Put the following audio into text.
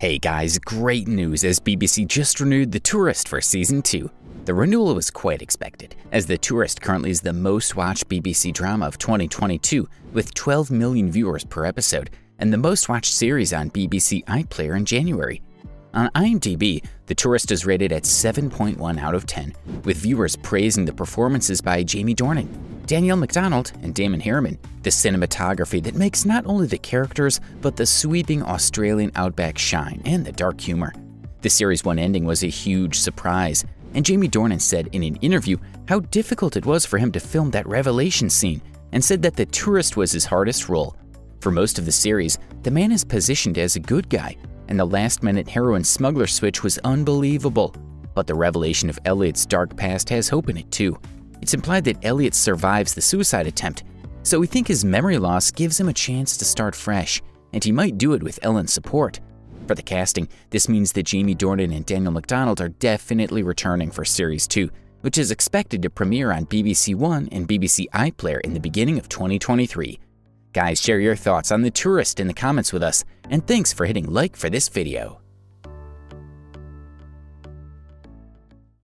Hey guys, great news as BBC just renewed The Tourist for Season 2. The renewal was quite expected, as The Tourist currently is the most watched BBC drama of 2022 with 12 million viewers per episode and the most watched series on BBC iPlayer in January. On IMDb, The Tourist is rated at 7.1 out of 10, with viewers praising the performances by Jamie Dornan, Danielle Macdonald, and Damon Herriman, the cinematography that makes not only the characters, but the sweeping Australian outback shine and the dark humor. The series 1 ending was a huge surprise, and Jamie Dornan said in an interview how difficult it was for him to film that revelation scene, and said that the tourist was his hardest role. For most of the series, the man is positioned as a good guy, and the last minute heroin smuggler switch was unbelievable. But the revelation of Elliot's dark past has hope in it too. It's implied that Elliot survives the suicide attempt, so we think his memory loss gives him a chance to start fresh, and he might do it with Helen's support. For the casting, this means that Jamie Dornan and Danielle Macdonald are definitely returning for Series 2, which is expected to premiere on BBC One and BBC iPlayer in the beginning of 2023. Guys, share your thoughts on The Tourist in the comments with us, and thanks for hitting like for this video.